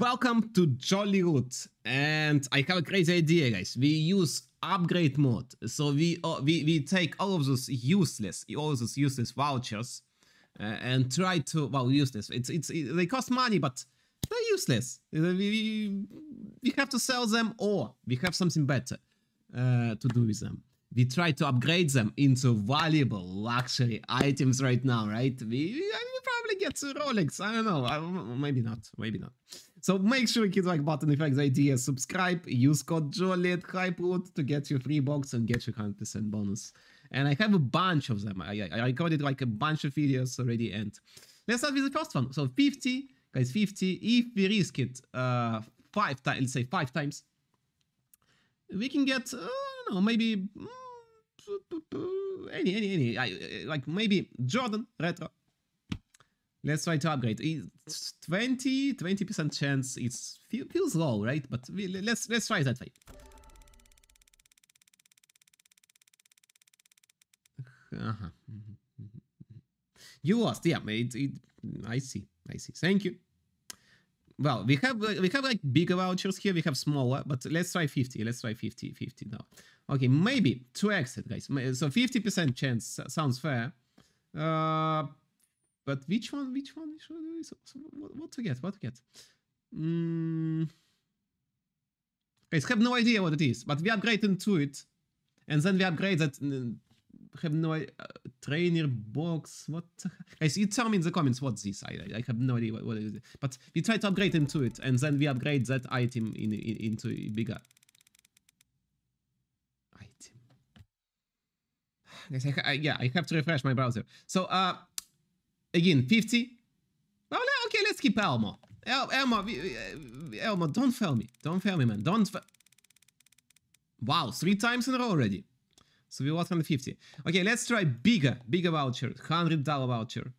Welcome to JollyLoot, and I have a crazy idea, guys. We use upgrade mode, so we uh, we we take all of those useless, all those useless vouchers, uh, and try to well useless. It's it's it, they cost money, but they're useless. We, we have to sell them, or we have something better uh, to do with them. We try to upgrade them into valuable luxury items right now, right? We, we probably get Rolex. I don't know. I, maybe not. Maybe not. So make sure you hit like button if you like the idea. Subscribe. Use code Jolly at Hypeloot to get your free box and get your 100% bonus. And I have a bunch of them. I, I, recorded like a bunch of videos already. And let's start with the first one. So 50, guys, 50. If we risk it uh, five times, let's say five times, we can get, uh, I know, maybe mm, any, any, any, I, like maybe Jordan Retro. Let's try to upgrade. It's 20, 20% chance. It feel, feels low, right? But we, let's let's try that way. Uh-huh. You lost, yeah. It, it, I see, I see. Thank you. Well, we have we have like bigger vouchers here. We have smaller, but let's try 50. Let's try 50, 50 now. Okay, maybe to exit, guys. So 50% chance sounds fair. Uh, but which one? Which one should we? So, what, to get? What to get? Mm. Have no idea what it is, but we upgrade into it, and then we upgrade that. Have no uh, trainer box. What? Guys, you tell me in the comments what's this. I I have no idea what, what it is. But we try to upgrade into it, and then we upgrade that item in, in into bigger item. Guys, I, I, yeah, I have to refresh my browser. So, uh, again 50 well okay let's keep elmo. El elmo elmo don't fail me. Don't fail me man. Don't wow three times in a row already. So we lost 150 okay let's try bigger bigger voucher 100 dollar voucher.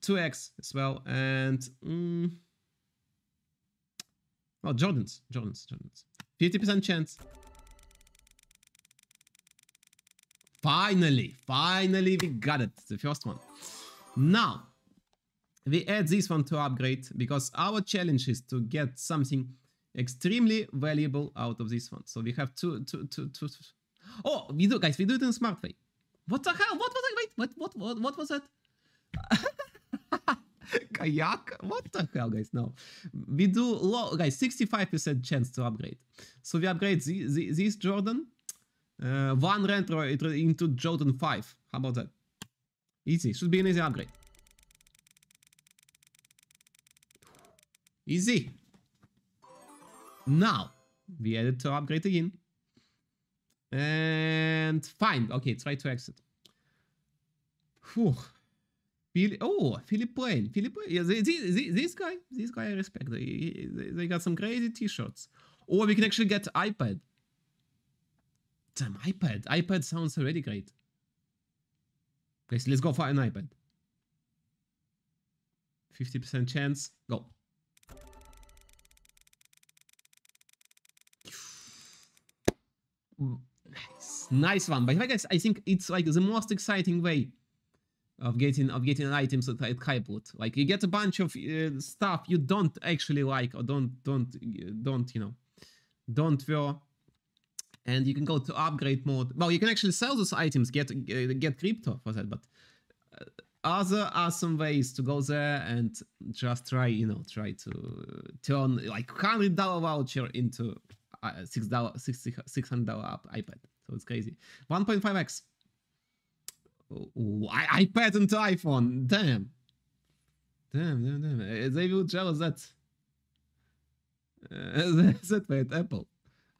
2x as well and mm, well jordans jordans jordans. 50 percent chance. Finally finally we got it the first one. Now we add this one to upgrade because our challenge is to get something extremely valuable out of this one. So we have two, two, two, two. Oh, we do, guys, we do it in smart way. What the hell? What was it? Wait, what, what, what, what was that? Kayak? What the hell, guys? No, we do low, guys. 65% chance to upgrade. So we upgrade the, the, this Jordan, uh, one retro into Jordan 5. How about that? Easy. Should be an easy upgrade. Easy. Now, we added to upgrade again. And fine. Okay, try to exit. Whew. oh, Philipp Plein. Philipp Plein. Yeah, this, this, this guy, this guy I respect. They, they, they got some crazy t-shirts. Or we can actually get iPad. Damn, iPad. iPad sounds already great. Guys, let's go for an iPad. 50% chance. Go. Nice, one. But I guess I think it's like the most exciting way of getting of getting items at, at Hypeloot. Like you get a bunch of uh, stuff you don't actually like or don't don't don't you know don't wear, and you can go to upgrade mode. Well, you can actually sell those items, get get crypto for that, but. Uh, other awesome ways to go there and just try, you know, try to turn like hundred dollar voucher into uh, six dollar six six hundred dollar iPad. So it's crazy. 1.5x. Oh, I, iPad into iPhone. Damn. Damn, damn, damn. They will jealous that. Uh, that way Apple.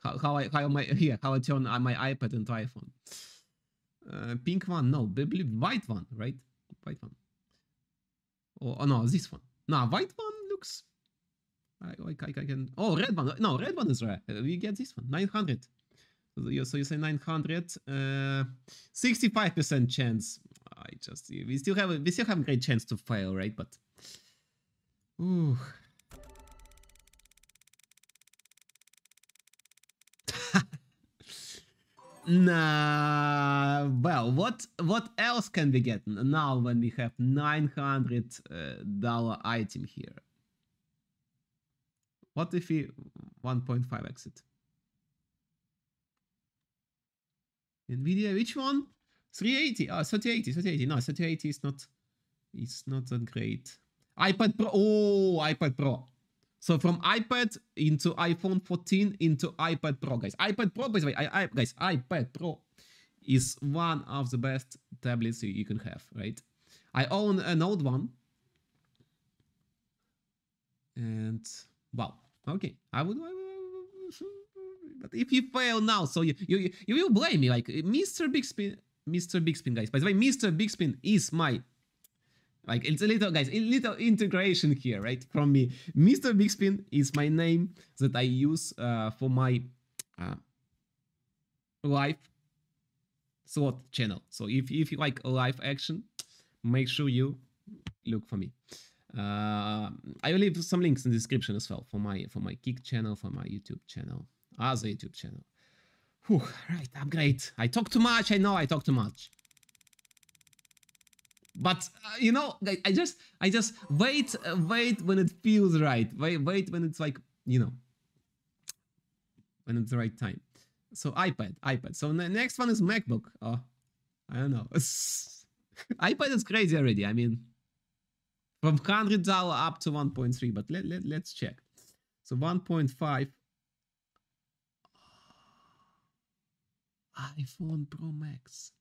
How, how I how my here how I turn my iPad into iPhone. Uh, pink one, no, white one, right? White one. Oh, oh no, this one. No, white one looks I, I, I can. Oh, red one. No, red one is rare. We get this one. 900. So you, so you say 900. Uh, 65% chance. I just we still have a, we still have a great chance to fail, right? But. Ooh. nah. Well, what what else can we get now when we have 900 uh, dollar item here? What if we 1.5 exit? Nvidia, which one? 380. Oh, ah, 3080, 3080. No, 3080 is not, it's not that great. iPad Pro. Oh, iPad Pro. So from iPad into iPhone 14 into iPad Pro, guys. iPad Pro, by the way, I, I, guys, iPad Pro is one of the best tablets you, you can have, right? I own an old one. And wow, okay, I would, I would but if you fail now, so you you you will blame me like Mr. Bigspin, Mr. Bigspin, guys. By the way, Mr. Bigspin is my like it's a little guys, a little integration here, right? From me, Mr. Bigspin is my name that I use uh, for my uh, live SWAT channel. So if if you like live action, make sure you look for me. Uh, I will leave some links in the description as well for my for my Kick channel, for my YouTube channel, other YouTube channel. Whew, right, upgrade. I talk too much. I know I talk too much. But uh, you know, I just I just wait uh, wait when it feels right. Wait wait when it's like you know when it's the right time. So iPad, iPad. So the next one is MacBook. Oh, I don't know. iPad is crazy already. I mean, from hundred dollar up to 1.3. But let, let let's check. So 1.5. iPhone Pro Max.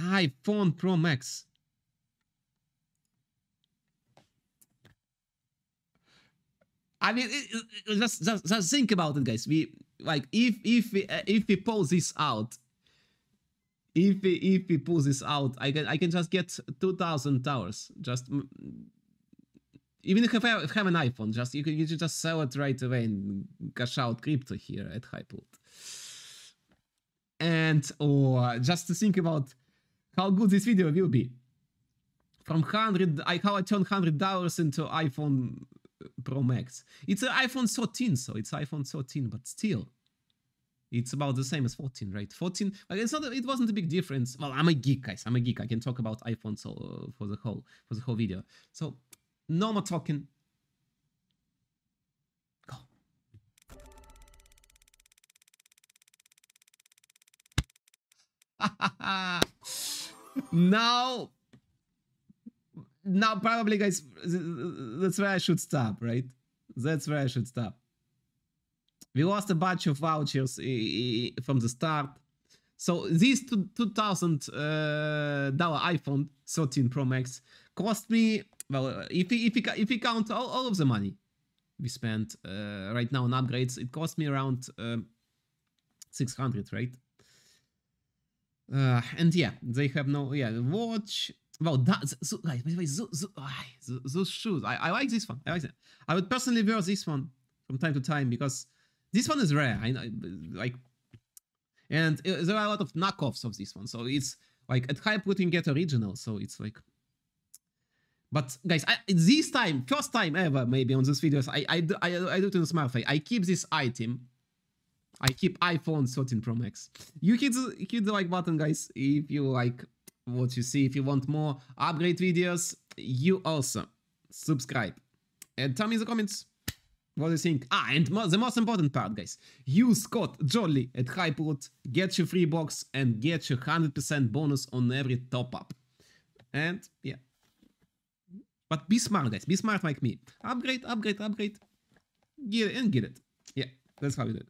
iPhone Pro Max. I mean, just, just just think about it, guys. We like if if we uh, if we pull this out, if we if we pull this out, I can I can just get two thousand towers. Just even if I have, an iPhone, just you can you just sell it right away and cash out crypto here at Hypeloot. And or just to think about how good this video will be. From hundred, I how I turn hundred dollars into iPhone Pro Max. It's an iPhone 13, so it's iPhone 13, but still, it's about the same as 14, right? 14, like it's not, it wasn't a big difference. Well, I'm a geek, guys. I'm a geek. I can talk about iPhones uh, for the whole for the whole video. So, no more talking. now now probably guys that's where i should stop right? That's where i should stop. We lost a bunch of vouchers from the start. So this $2,000 iphone 13 pro max cost me well if we, if we, if we count all, all of the money we spent uh, right now on upgrades it cost me around um, 600 right uh, and yeah they have no yeah watch well, that so, guys, by the way, those, shoes, I, I like this one. I like it. I would personally wear this one from time to time because this one is rare. I like, and it, there are a lot of knockoffs of this one. So it's like at high putting get original. So it's like, but guys, I, this time, first time ever, maybe on this videos, I I do, I, I do it in SmartFi. I keep this item. I keep iPhone 13 Pro Max. You hit hit the like button, guys, if you like what you see. If you want more upgrade videos, you also subscribe. And tell me in the comments what do you think. Ah, and the most important part, guys. Use code Jolly at Hypeloot, get your free box, and get your 100% bonus on every top up. And yeah. But be smart, guys. Be smart like me. Upgrade, upgrade, upgrade. Get it and get it. Yeah, that's how we do it.